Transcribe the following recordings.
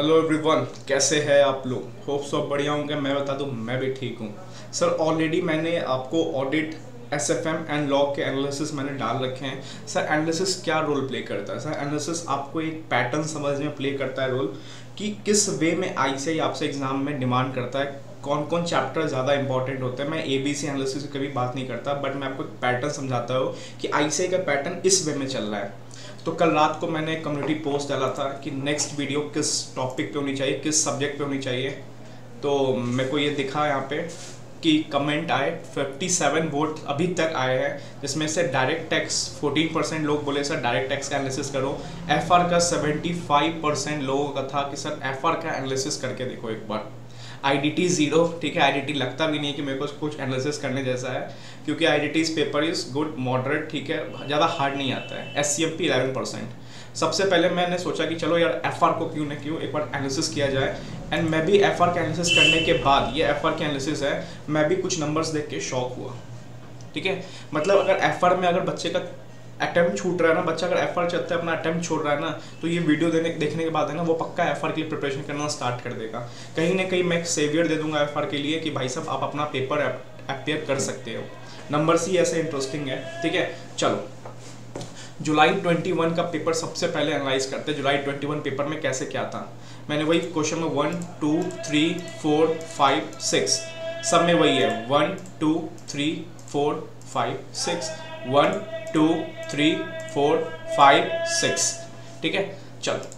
Hello everyone कैसे हैं आप लोग? होप सब बढ़िया होंगे, मैं बता दूँ, मैं भी ठीक हूँ। सर ऑलरेडी मैंने आपको audit S F M and law के एनालिसिस मैंने डाल रखे हैं। सर एनालिसिस क्या रोल प्ले करता है? सर एनालिसिस आपको एक पैटर्न समझ में प्ले करता है रोल कि किस वे में आई से आपसे एग्ज़ाम में डिमांड करता है कौन कौन चैप्टर ज़्यादा इंपॉर्टेंट होते हैं। मैं ए बी सी एनालिसिस कभी बात नहीं करता बट मैं आपको एक पैटर्न समझाता हूँ कि आई का पैटर्न इस वे में चल रहा है। तो कल रात को मैंने कम्युनिटी पोस्ट डाला था कि नेक्स्ट वीडियो किस टॉपिक पे होनी चाहिए, किस सब्जेक्ट पे होनी चाहिए। तो मेरे को ये दिखा यहाँ पे कि कमेंट आए 57 वोट अभी तक आए हैं, जिसमें से डायरेक्ट टैक्स 14 परसेंट लोग बोले, सर डायरेक्ट टैक्स का एनालिसिस करो। एफआर का 75 परसेंट लोगों का था कि, सर एफआर का एनालिसिस करके देखो एक बार। आई ज़ीरो ठीक है? टी लगता भी नहीं कि मेरे को कुछ एनालिसिस करने जैसा है, क्योंकि I paper is good moderate ठीक है? ज़्यादा हार्ड नहीं आता है। S C M P eleven percent सबसे पहले मैंने सोचा कि चलो यार एफ़ आर को क्यों ना क्यों एक बार एनालिसिस किया जाए। एंड मैं भी एफ़ आर का एनालिसिस करने के बाद, ये एफ़ आर का एनालिसिस है, मैं भी कुछ नंबर्स देख के शॉक हुआ। ठीक है? मतलब अगर एफ़ आर में अगर बच्चे का अटैम्प्ट छूट रहा है ना, बच्चा अगर एफ़ चलता अपना अटैम्प्ट छोड़ रहा है ना तो ये वीडियो देने, देखने के बाद है ना, वो पक्का एफआर के लिए प्रिपरेशन करना स्टार्ट कर देगा। कहीं ना कहीं मैं एक सेवियर दे दूँगा एफआर के लिए कि भाई साहब, आप अपना पेपर अपेयर कर सकते हो। नंबर सी ऐसे इंटरेस्टिंग है, ठीक है? चलो। जुलाई 21 का पेपर सबसे पहले एनालाइज करते हैं, जुलाई 21 पेपर में कैसे क्या था। मैंने वही क्वेश्चन में one two three four five six सब में वही है one two three four five six one two, three, four, five, six. ठीक है? चलो।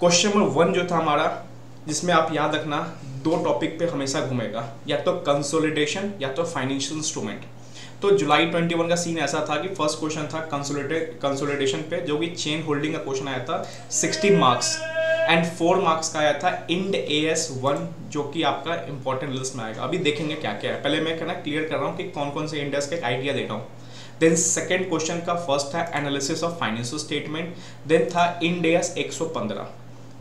क्वेश्चन नंबर वन जो था हमारा, जिसमें आप याद रखना, दो टॉपिक पे हमेशा घूमेगा। या तो कंसोलिडेशन या तो फाइनेंशियल इंस्ट्रूमेंट तो जुलाई 21 का सीन ऐसा था कि फ़र्स्ट क्वेश्चन था कंसोलिडेशन पे, जो कि चेन होल्डिंग का क्वेश्चन आया था 16 मार्क्स एंड फोर मार्क्स का आया था इंड ए एस वन जो कि आपका इंपॉर्टेंट लिस्ट में आएगा। अभी देखेंगे क्या क्या है। पहले मैं कहना क्लियर कर रहा हूँ कि कौन कौन से इंडेक्स का एक आइडिया देता हूँ। देन सेकेंड क्वेश्चन का फ़र्स्ट था analysis of financial statement then था इंडेस 115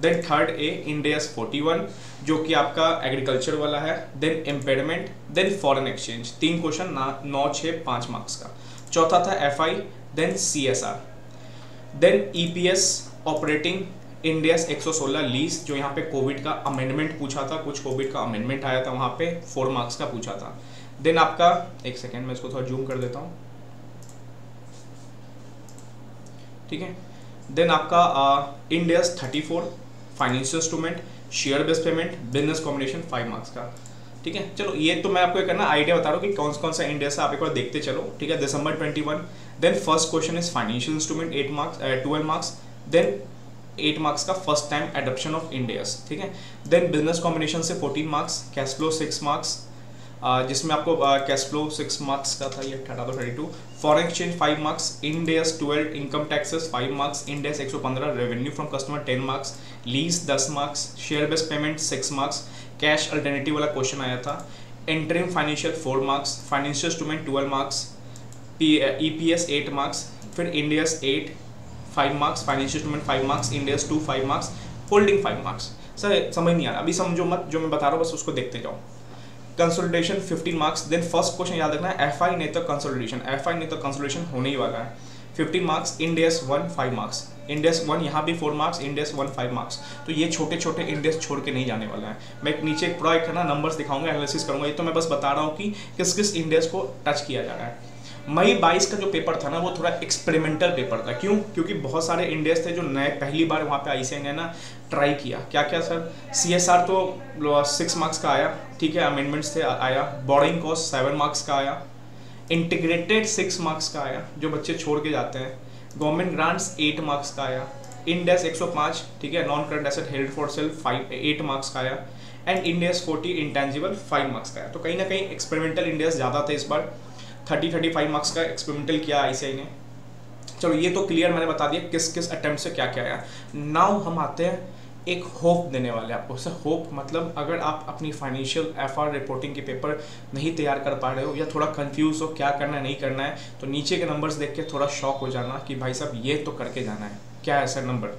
देन थर्ड ए इंडेस 41 जो कि आपका एग्रीकल्चर वाला है. Then impairment then foreign exchange तीन क्वेश्चन नौ छः पाँच मार्क्स का. चौथा था F I then C S R then E P S operating Ind AS 116 lease जो यहाँ पे कोविड का अमेंडमेंट पूछा था. कुछ कोविड का अमेंडमेंट आया था वहाँ पे फोर मार्क्स का पूछा था. देन आपका, एक सेकेंड में इसको थोड़ा जूम कर देता हूँ. ठीक है? देन आपका Ind AS thirty four financial instrument share based payment business combination five marks का। ठीक है? चलो, ये तो मैं आपको करना आइडिया बता रहा हूँ कि कौन कौन सा इंडिया से आप एक बार देखते चलो। ठीक है? December twenty one then first question is financial instrument eight marks twelve marks then eight marks का first time adoption of Ind AS ठीक है? देन बिज़नेस कॉम्बिनेशन से fourteen marks cash flow six marks जिसमें आपको cash flow six marks का था, ये अठारह तो thirty two foreign exchange five marks Ind AS twelve income taxes five marks Ind AS एक सौ पंद्रह revenue from customer ten marks lease दस marks share based payment six marks cash alternative वाला क्वेश्चन आया था. Entering financial four marks financial student twelve marks E P S eight marks फिर Ind AS eight five marks financial student five marks Ind AS two five marks holding five marks sir समझ नहीं आ रहा। अभी समझो मत जो मैं बता रहा हूँ, बस उसको देखते जाओ। Consolidation 15 marks then first question याद रखना है एफ़ आई तो कंसोलिडेशन एफ़ आई तो कंसोलिडेशन होने ही वाला है। 15 marks Ind AS one five marks Ind AS one यहाँ भी four marks Ind AS one five marks तो ये छोटे छोटे इंडेस छोड़ के नहीं जाने वाला है। मैं नीचे एक प्रोडक्ट है ना नंबर्स दिखाऊँगा एनालिसिस करूँगा। ये तो मैं बस बता रहा हूँ कि किस किस इंडेस को टच किया जा रहा है। मई 22 का जो पेपर था ना, वो थोड़ा एक्सपेरिमेंटल पेपर था। क्यों? क्योंकि बहुत सारे इंडियस थे जो नए, पहली बार वहाँ पे आई ने ना ट्राई किया। क्या क्या सर सी एस आर तो सिक्स मार्क्स का आया। ठीक है अमेंडमेंट्स थे, आया। बोर्डिंग कॉस्ट सेवन मार्क्स का आया। इंटीग्रेटेड सिक्स मार्क्स का आया, जो बच्चे छोड़ के जाते हैं। गवर्नमेंट ग्रांट्स एट मार्क्स का आया। इंडेस 105 ठीक है non current asset held for self five eight marks का आया। And Ind AS 40 intangible five marks का आया। तो कहीं ना कहीं एक्सपेरिमेंटल इंडियस ज़्यादा थे इस बार। थर्टी थर्टी फाइव मार्क्स का एक्सपेरिमेंटल किया आई ने। चलो, ये तो क्लियर मैंने बता दिया किस किस अटैम्प्ट से क्या क्या आया नाउ हम आते हैं, एक होप देने वाले आपको। सर होप मतलब अगर आप अपनी फाइनेंशियल एफआर रिपोर्टिंग के पेपर नहीं तैयार कर पा रहे हो या थोड़ा कंफ्यूज हो, क्या करना है, नहीं करना है तो नीचे के नंबर्स देख के थोड़ा शॉक हो जाना कि भाई साहब, ये तो करके जाना है। क्या है सर नंबर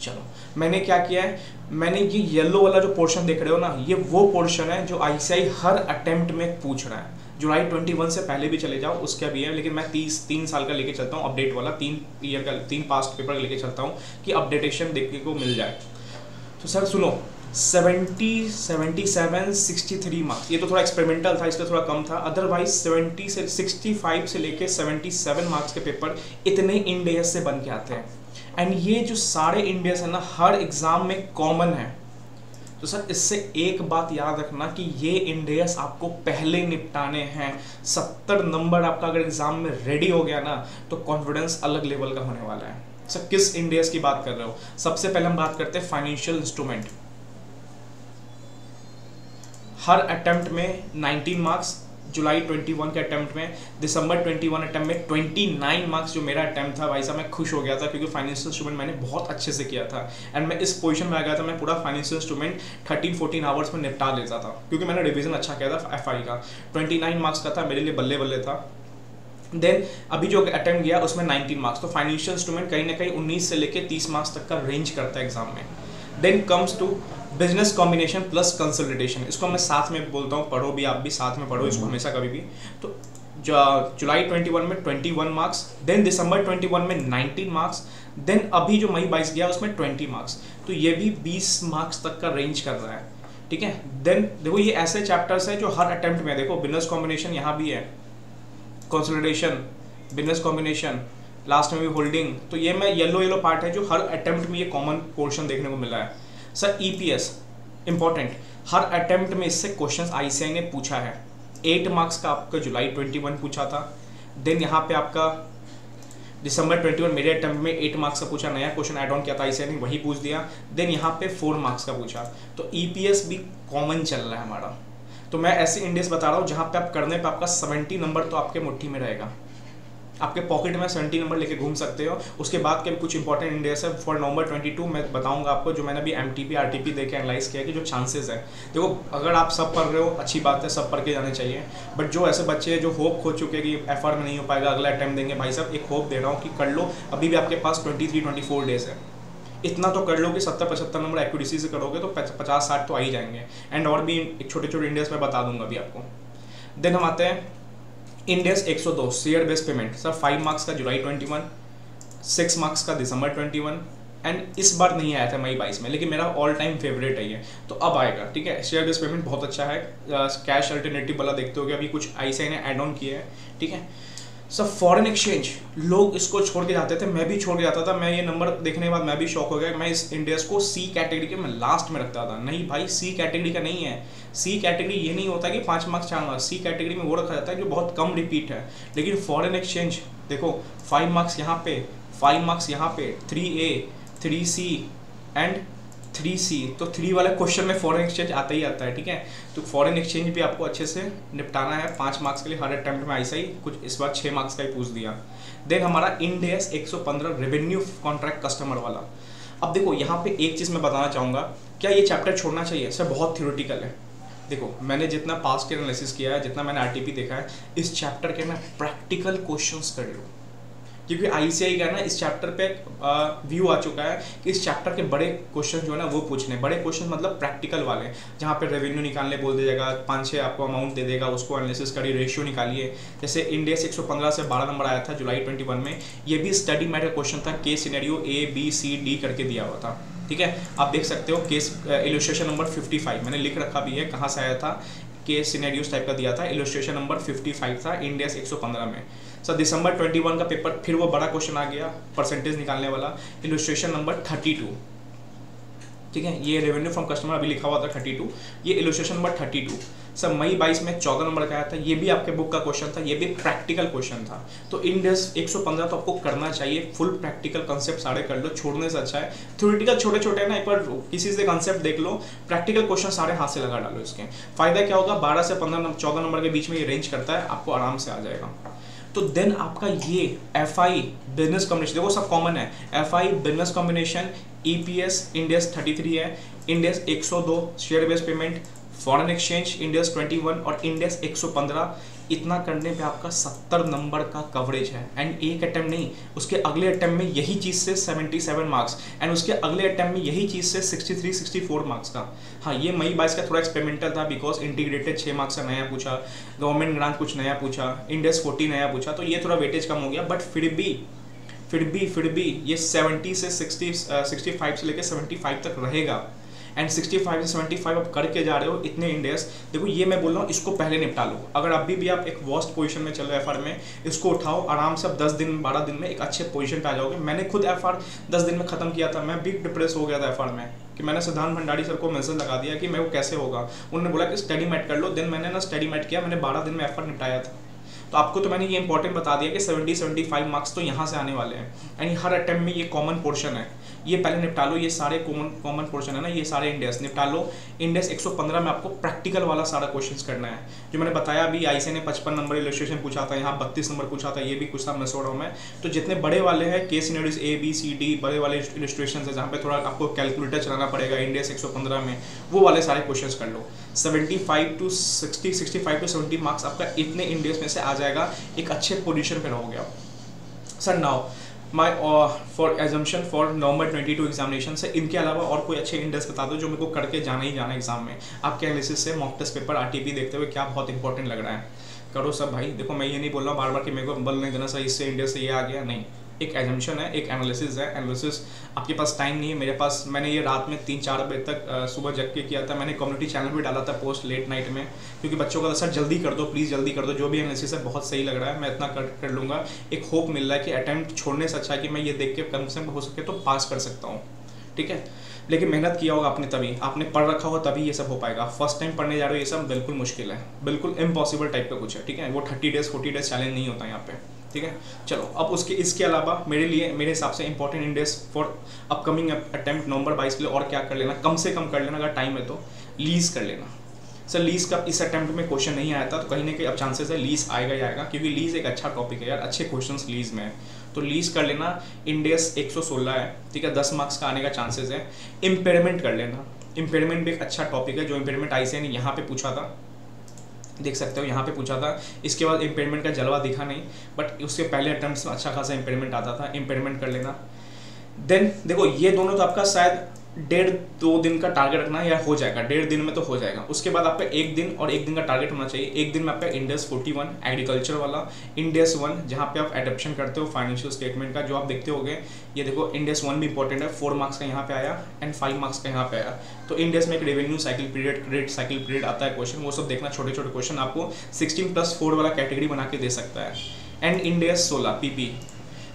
चलो, मैंने क्या किया है? मैंने ये येलो वाला जो पोर्शन देख रहे हो ना, ये वो पोर्शन है जो आईसीआई हर अटेम्प्ट में पूछ रहा है। जुलाई ट्वेंटी वन से पहले भी चले जाओ, उसका भी है, लेकिन मैं तीस, तीन साल का लेके चलता हूँ अपडेट वाला, तीन ईयर का, तीन पास्ट पेपर लेके चलता हूँ कि अपडेटेशन देखने को मिल जाए। तो सर सुनो 70 77 63 मार्क्स ये तो थोड़ा एक्सपेरिमेंटल था, इसलिए थोड़ा कम था। अदरवाइज़ 70 से 65 से लेके 77 मार्क्स के पेपर इतने इंडियस से बन के आते हैं। एंड ये जो सारे इंडियस है ना, हर एग्ज़ाम में कॉमन है। तो सर, इससे एक बात याद रखना कि ये इंडेयस आपको पहले निपटाने हैं। सत्तर नंबर आपका अगर एग्ज़ाम में रेडी हो गया ना तो कॉन्फिडेंस अलग लेवल का होने वाला है। सर, किस इंडियस की बात कर रहे हो? सबसे पहले हम बात करते हैं फाइनेंशियल इंस्ट्रूमेंट हर अटेम्प्ट में 19 मार्क्स जुलाई 21 के अटेम्प्ट में, दिसंबर 21 अटेम्प्ट में 29 मार्क्स जो मेरा अटेम्प्ट था, भाई साहब, मैं खुश हो गया था क्योंकि फाइनेंशियल स्टूडेंट मैंने बहुत अच्छे से किया था। एंड मैं इस पोजीशन में आ गया था, मैं पूरा फाइनेंशियल स्टूडेंट 13 14 आवर्स में निपटा लेता था, क्योंकि मैंने रिविजन अच्छा किया था एफआई का। 29 मार्क्स का था, मेरे लिए बल्ले बल्ले था। देन अभी जो अटेम्प्ट गया, उसमें 19 मार्क्स तो फाइनेंशियल इंस्ट्रूमेंट कहीं ना कहीं 19 से लेकर 30 मार्क्स तक का रेंज करता है एग्ज़ाम में। Then comes to business combination plus consultation इसको मैं साथ में बोलता हूँ पढ़ो भी आप भी साथ में पढ़ो इसको हमेशा कभी भी। तो जुलाई 21 में 21 मार्क्स देन दिसंबर 21 में 19 मार्क्स देन अभी जो मई बाईस गया उसमें 20 मार्क्स। तो ये भी 20 मार्क्स तक का रेंज कर रहा है ठीक है? देन देखो ये ऐसे चैप्टर्स हैं जो हर अटेम्प्ट में देखो बिज़नेस कॉम्बिनेशन यहाँ भी है कंसोलिडेशन बिज़नेस कॉम्बिनेशन लास्ट में भी होल्डिंग तो ये मैं येलो येलो पार्ट है जो हर अटेम्प्ट में ये कॉमन पोर्शन देखने को मिला है। Sir E P S important हर अटेम्प्ट में इससे क्वेश्चन आईसीआई ने पूछा है। एट मार्क्स का आपका जुलाई ट्वेंटी वन पूछा था। देन यहाँ पे आपका दिसंबर ट्वेंटी वन मेरे अटेम्प्ट में एट मार्क्स का पूछा, नया क्वेश्चन एड ऑन किया था आईसीआई ने, वही पूछ दिया। देन यहाँ पे फोर मार्क्स का पूछा। तो ई पी एस भी कॉमन चल रहा है हमारा तो मैं ऐसे इंडेक्स बता रहा हूँ, जहाँ पे आप करने पे आपका सेवेंटी नंबर तो आपके मुट्ठी में रहेगा। आपके पॉकेट में सेवेंटी नंबर लेके घूम सकते हो। उसके बाद के कुछ इंपॉर्टेंट इंडियस है फॉर नवंबर ट्वेंटी टू मैं बताऊँगा आपको, जो मैंने अभी M T P R T P देख एनालाइज किया कि जो चांसेस है। देखो, अगर आप सब पढ़ रहे हो, अच्छी बात है, सब पढ़ के जाने चाहिए। बट जो ऐसे बच्चे हैं, जो होप खो चुके हैं कि एफ़ आर में नहीं हो पाएगा, अगला अटैम्प्ट देंगे, भाई साहब, एक होप दे रहा हूँ कि कर लो। अभी भी आपके पास twenty three twenty four days है। इतना तो कर लो कि सत्तर पचहत्तर नंबर एक्यूरेसी से करोगे तो पचास, साठ तो आ ही जाएँगे। एंड और भी छोटे छोटे इंडियस मैं बता दूँगा अभी आपको। देन हम आते हैं index 102 share based payment sir five marks का जुलाई 21 सिक्स मार्क्स का दिसंबर 21 एंड इस बार नहीं आया था मई बाईस में, लेकिन मेरा ऑल टाइम फेवरेट है ये। तो अब आएगा, ठीक है? शेयर बेस्ड पेमेंट बहुत अच्छा है। कैश अल्टरनेटिव वाला देखते हो कि अभी कुछ आई ने एड ऑन किया है, ठीक है? सर फॉरेन एक्सचेंज लोग इसको छोड़ के जाते थे, मैं भी छोड़ के जाता था, मैं ये नंबर देखने के बाद मैं भी शौक हो गया मैं इस इंडियस को सी कैटेगरी के मैं लास्ट में रखता था। नहीं भाई सी कैटेगरी का नहीं है। सी कैटेगरी ये नहीं होता कि पाँच मार्क्स चार मार्क्स सी कैटेगरी में वो रखा जाता है जो बहुत कम रिपीट है। लेकिन फॉरेन एक्सचेंज देखो फाइव मार्क्स यहाँ पे फाइव मार्क्स यहाँ पे three A three C and three C तो थ्री वाले क्वेश्चन में फॉरेन एक्सचेंज आता ही आता है, ठीक है? तो फॉरेन एक्सचेंज भी आपको अच्छे से निपटाना है। पाँच मार्क्स के लिए हर अटैम्प्ट में ऐसा ही कुछ इस बार छः मार्क्स का ही पूछ दिया। देन हमारा इंडेस 115 रेवेन्यू कॉन्ट्रैक्ट कस्टमर वाला। अब देखो, यहाँ पे एक चीज़ मैं बताना चाहूँगा। क्या ये चैप्टर छोड़ना चाहिए? सर, बहुत थियोरिटिकल है। देखो, मैंने जितना पास्ट के एनालिसिस किया है, जितना मैंने आरटीपी देखा है, इस चैप्टर के मैं प्रैक्टिकल क्वेश्चंस कर लूँ क्योंकि आईसीआई का ना, इस चैप्टर पे व्यू आ चुका है कि इस चैप्टर के बड़े क्वेश्चन जो है ना, वो पूछने बड़े क्वेश्चन मतलब प्रैक्टिकल वाले जहाँ पे रेवेन्यू निकालने बोल दिया जाएगा, पाँच छः आपको अमाउंट दे देगा, उसको एनालिसिस करिए रेशियो निकालिए। जैसे इंडिया से एक सौ पंद्रह से बारह नंबर आया था जुलाई ट्वेंटी में, ये भी स्टडी मैटर क्वेश्चन था के scenario A B C D करके दिया हुआ था। ठीक है? आप देख सकते हो केस इलोस्ट्रेशन नंबर 55 मैंने लिख रखा भी है, कहाँ से आया था? केस सिनेरियोस टाइप का दिया था। इलोस्ट्रेशन नंबर 55 था इंडिया 115 में। सर दिसंबर 21 का पेपर फिर वो बड़ा क्वेश्चन आ गया परसेंटेज निकालने वाला। इलोस्ट्रेशन नंबर 32 ठीक है? ये रेवेन्यू फ्रॉम कस्टमर अभी लिखा हुआ था 32 ये इलोस्ट्रेशन नंबर 32 सर, मई 22 में 14 नंबर का आया था, ये भी आपके बुक का क्वेश्चन था, ये भी प्रैक्टिकल क्वेश्चन था। तो इन डेस 115 तो आपको करना चाहिए फुल प्रैक्टिकल कंसेप्ट सारे कर लो, छोड़ने से अच्छा है। थ्योरेटिकल छोटे छोटे ना, एक बार किसी से कंसेप्ट देख लो प्रैक्टिकल क्वेश्चन सारे हाथ से लगा डालो इसके। फ़ायदा क्या होगा, बारह से पंद्रह चौदह नंबर के बीच में ये रेंज करता है, आपको आराम से आ जाएगा। तो देन आपका ये एफ़ आई बिज़नेस कॉम्बिनेशन देखो सब कॉमन है। F I business combination E P S Ind AS thirty three है। इंडियस एक सौ दो share based payment foreign exchange twenty one और इंडियस एक सौ पंद्रह, इतना करने पे आपका सत्तर नंबर का कवरेज है। एंड एक अटैम्प्ट नहीं, उसके अगले अटैम्प्ट में यही चीज़ से सेवेंटी सेवन मार्क्स एंड उसके अगले अटैम्प्ट में यही चीज़ से sixty three sixty four marks का। हाँ ये मई बाईस का थोड़ा एक्सपेरिमेंटल था बिकॉज़ इंटीग्रेटेड छः मार्क्स का नया पूछा गवर्नमेंट ग्रांट कुछ नया पूछा इंडेस फोर्टी नया पूछा तो ये थोड़ा वेटेज कम हो गया। बट फिर भी फिर भी फिर भी ये सेवेंटी से सिक्सटी सिक्सटी फाइव से लेकर सेवेंटी फाइव तक रहेगा। एंड 65 से 75 आप करके जा रहे हो इतने इंडेस देखो, ये मैं बोल रहा हूँ, इसको पहले निपटा लो। अगर अभी भी आप एक वर्स्ट पोजीशन में चल रहे हो एफ़ में, इसको उठाओ, आराम से आप दस दिन, बारह दिन में एक अच्छे पोजिशन पे आ जाओगे। मैंने खुद एफ़ दस दिन में खत्म किया था। मैं बिग डिप्रेस हो गया था एफआर में, कि मैंने सिद्धांत भंडारी सर को मैसेज लगा दिया कि मैं वो कैसे होगा। उन्होंने बोला कि स्टडी मैट कर लो। देन मैंने ना स्टडी मैट किया, मैंने बारह दिन में एफर्ट निपटाया था। तो आपको तो मैंने ये इंपॉर्टेंट बता दिया कि 70 75 मार्क्स तो यहाँ से आने वाले हैं। यानी हर अटैम्प्ट में ये कॉमन पोर्शन है। ये पहले निपटा लो ये सारे कॉमन कॉमन पोर्शन है ना, ये सारे इंडेस निपटा लो इंडेस 115 में आपको प्रैक्टिकल वाला सारा क्वेश्चन करना है। जो मैंने बताया अभी आईसी ने पचपन नंबर इलेस्ट्रेशन पूछा था, यहाँ बत्तीस नंबर पूछा था, ये भी कुछ था हो मैं। तो जितने बड़े वाले हैं के sceneries A B C D बड़े वाले इलेस्ट्रेशन है, जहाँ पे थोड़ा आपको कैलकुलेटर चलाना पड़ेगा इंडेस एक में, वो वाले सारे क्वेश्चन कर लो। Seventy two sixty sixty two seventy marks आपका इतने इंडेस में से आ जाएगा, एक अच्छे पोजिशन पर रहोगे आप। Sir now my four assumption for November twenty two examination से, इनके अलावा और कोई अच्छे इंडेक्स बता दो जो मेरे को करके जाना ही जाना एग्ज़ाम में। आपके एनालिसिस से मॉक टेस्ट पेपर आरटीपी देखते हुए क्या बहुत इंपॉर्टेंट लग रहा है? करो सब भाई। देखो, मैं ये नहीं बोल रहा हूँ बार बार कि मेरे को बल नहीं देना सर इससे इंडिया से ये आ गया, नहीं। एक एजम्पन है, एक एनालिसिस है। एनालिसिस आपके पास टाइम नहीं है, मेरे पास, मैंने ये रात में तीन चार बजे तक सुबह जग के किया था। मैंने कम्युनिटी चैनल भी डाला था पोस्ट लेट नाइट में, क्योंकि बच्चों का सर जल्दी कर दो प्लीज़ जल्दी कर दो। जो भी एनालिसिस है, बहुत सही लग रहा है। मैं इतना कर कर लूँगा। एक होप मिल रहा है कि अटैम्प्ट छोड़ने से अच्छा है कि मैं ये देख के कम से कम हो सके तो पास कर सकता हूँ। ठीक है? लेकिन मेहनत किया होगा आपने तभी। आपने पढ़ रखा होगा तभी ये सब हो पाएगा। फ़र्स्ट टाइम पढ़ने जा रहे हो, ये सब बिल्कुल मुश्किल है। बिल्कुल इम्पॉसिबल टाइप का कुछ है। ठीक है? वो thirty days forty days challenge नहीं होता यहाँ पे। ठीक है? चलो, अब उसके, इसके अलावा मेरे लिए, मेरे हिसाब से important Ind AS for upcoming attempt November बाईस के लिए और क्या कर लेना? कम से कम कर लेना, अगर टाइम है तो। लीज कर लेना। सर लीज का इस अटैम्प्ट में क्वेश्चन नहीं आया था तो कहीं ना कहीं अब चांसेस है लीज आएगा ही आएगा, क्योंकि लीज एक अच्छा टॉपिक है यार, अच्छे क्वेश्चन लीज में है। तो लीज कर लेना इंडेस 116 है, ठीक है? 10 मार्क्स का आने का चांसेस है। इम्पेयरमेंट कर लेना। इम्पेयरमेंट भी एक अच्छा टॉपिक है, जो इम्पेयरमेंट आई ने यहाँ पे पूछा था। देख सकते हो। यहाँ पे पूछा था, इसके बाद इम्पेयरमेंट का जलवा दिखा नहीं बट उसके पहले अटैम्प्ट अच्छा खासा इम्पेयरमेंट आता था। इम्पेयरमेंट कर लेना। देन देखो, ये दोनों तो आपका शायद डेढ़ दो दिन का टारगेट रखना या हो जाएगा, डेढ़ दिन में तो हो जाएगा। उसके बाद आपका एक दिन और एक दिन का टारगेट होना चाहिए। एक दिन में आपका फोर्टी वन एग्रीकल्चर वाला इंडेस वन जहाँ पे आप एडप्शन करते हो फाइनेंशियल स्टेटमेंट का, जो आप देखते हो ये देखो इंडेस वन भी इंपॉर्टेंट है। फोर मार्क्स का यहाँ पे आया एंड फाइव मार्क्स का यहाँ पे आया। तो इंडेस में एक revenue cycle period credit cycle period आता है क्वेश्चन वो सब देखना छोटे छोटे क्वेश्चन आपको सिक्सटीन प्लस फोर वाला कैटेगरी बना के दे सकता है। एंड इंडेस सोलह पीपी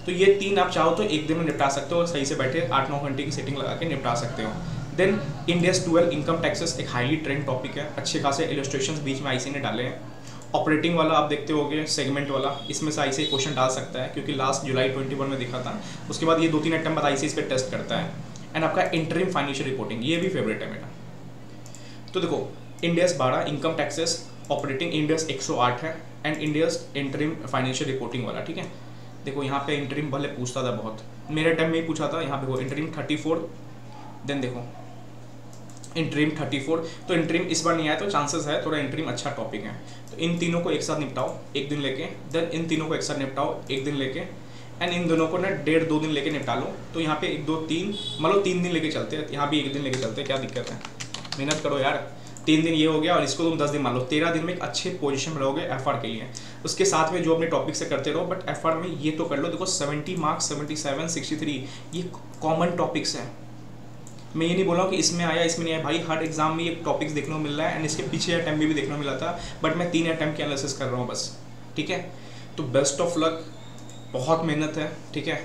तो ये तीन आप चाहो तो एक दिन में निपटा सकते हो, सही से बैठे आठ नौ घंटे की सेटिंग लगा के निपटा सकते हो। Then Ind AS twelve income taxes एक हाईली ट्रेंड टॉपिक है। अच्छे खासे इलस्ट्रेशन बीच में आईसी ने डाले हैं। ऑपरेटिंग वाला आप देखते होगे सेगमेंट वाला, इसमें से आईसी क्वेश्चन डाल सकता है, क्योंकि लास्ट जुलाई ट्वेंटी वन में दिखा था। उसके बाद ये दो तीन अटैम्प बाद आईसी इस पर टेस्ट करता है। एंड आपका इंटरिम फाइनेंशियल रिपोर्टिंग ये भी फेवरेट है मेरा। तो देखो इंडियस बारह इनकम टैक्सेस ऑपरेटिंग इंडियस एक सौ आठ है and Ind AS interim financial reporting वाला, ठीक है? देखो, यहाँ पे इंटरिम भले पूछता था बहुत। मेरे टाइम में ही पूछा था, यहाँ पे वो इंटरिम थर्टी फोर देन देखो। इंटरिम थर्टी फोर तो इंटरिम इस बार नहीं आया तो चांसेस है थोड़ा इंटरिम अच्छा टॉपिक है। तो इन तीनों को एक साथ निपटाओ, एक दिन लेके देन इन तीनों को एक साथ निपटाओ, एक दिन लेके एंड इन दोनों को ना डेढ़ दो दिन लेके निपटा लो। तो यहाँ पे एक, दो, तीन मतलब तीन दिन लेके चलते हैं, यहाँ भी एक दिन लेके चलते हैं, क्या दिक्कत है? मेहनत करो यार। तीन दिन ये हो गया और इसको तुम दस दिन मान लो। तेरह दिन में एक अच्छे पोजीशन में रहोगे एफआर के लिए। उसके साथ में जो अपने टॉपिक से करते रहो बट एफआर में ये तो कर लो। देखो seventy marks seventy seven sixty three ये कॉमन टॉपिक्स हैं। मैं ये नहीं बोल रहा हूँ कि इसमें आया इसमें नहीं आया। भाई हर एग्ज़ाम में ये टॉपिक्स देखने को मिल रहा है एंड इसके पीछे अटैम्प भी देखने को मिला था बट मैं तीन अटैम्प की एनालिसिस कर रहा हूँ बस। ठीक है? तो बेस्ट ऑफ़ लक बहुत मेहनत है। ठीक है?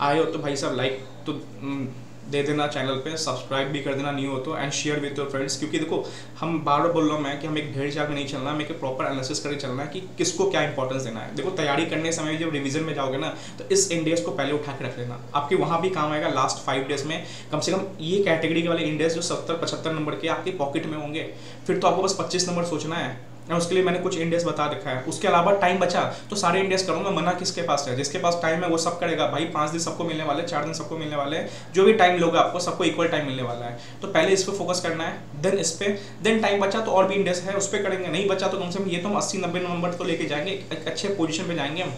आए हो तो भाई साहब लाइक तो हम्म, दे देना चैनल पे सब्सक्राइब भी कर देना न्यू हो तो and share with your friends क्योंकि देखो, हम बार बार बोल रहा हूँ मैं कि हम एक भेड़ में नहीं चलना, हमें एक प्रॉपर एनालिसिस करके चलना है कि किसको क्या इंपॉर्टेंस देना है। देखो, तैयारी करने समय जब रिविजन में जाओगे ना तो इस इंडेक्स को पहले उठा के रख लेना। आपके वहाँ भी काम आएगा लास्ट फाइव डेज़ में। कम से कम ये कैटेगरी के वाले इंडेक्स जो सत्तर, पचहत्तर नंबर के आपके पॉकेट में होंगे, फिर तो आपको बस पच्चीस नंबर सोचना है। उसके लिए मैंने कुछ इंडियस बता रखा है। उसके अलावा टाइम बचा तो सारे इंडियस करूँगा, मना किसके पास है? जिसके पास टाइम है, वो सब करेगा। भाई, पाँच दिन सबको मिलने वाले, चार दिन सबको मिलने वाले हैं जो भी टाइम लोगे आपको, सबको इक्वल टाइम मिलने वाला है। तो पहले इस पर फोकस करना है देन इस पर देन टाइम बचा तो और भी इंडियस है, उस पर करेंगे। नहीं बचा तो कम से कम ये तो हम अस्सी नब्बे नंबर तो लेके जाएँगे, एक अच्छे पोजिशन पर जाएँगे हम।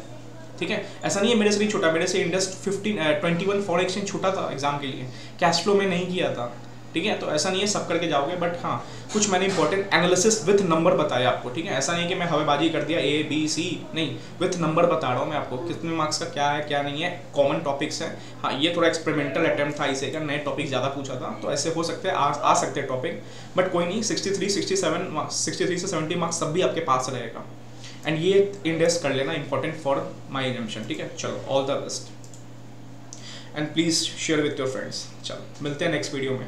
ठीक है? ऐसा नहीं है, मेरे से नहीं छोटा। मेरे से Ind AS fifteen twenty one for exchange छोटा था एग्ज़ाम के लिए। कैश फ्लो में नहीं किया था। ठीक है? तो ऐसा नहीं है सब करके जाओगे बट हाँ कुछ मैंने इंपॉर्टेंट एनालिसिस विथ नंबर बताया आपको ठीक है? ऐसा नहीं कि मैं हवेबाजी कर दिया ए बी सी नहीं विथ नंबर बता रहा हूँ मैं आपको कितने मार्क्स का क्या है क्या नहीं है कॉमन टॉपिक्स हैं। हाँ ये थोड़ा एक्सपेरिमेंटल अटेम्प्ट था इसे का नए टॉपिक ज़्यादा पूछा था तो ऐसे हो सकते हैं आ, आ सकते हैं टॉपिक बट कोई नहीं sixty three sixty seven marks sixty three से सेवेंटी मार्क्स सब भी आपके पास रहेगा। एंड ये इंडेस्ट कर लेना इंपॉर्टेंट फॉर माई एग्जामेशन ठीक है? चलो all the best and please share with your friends चलो मिलते हैं नेक्स्ट वीडियो में।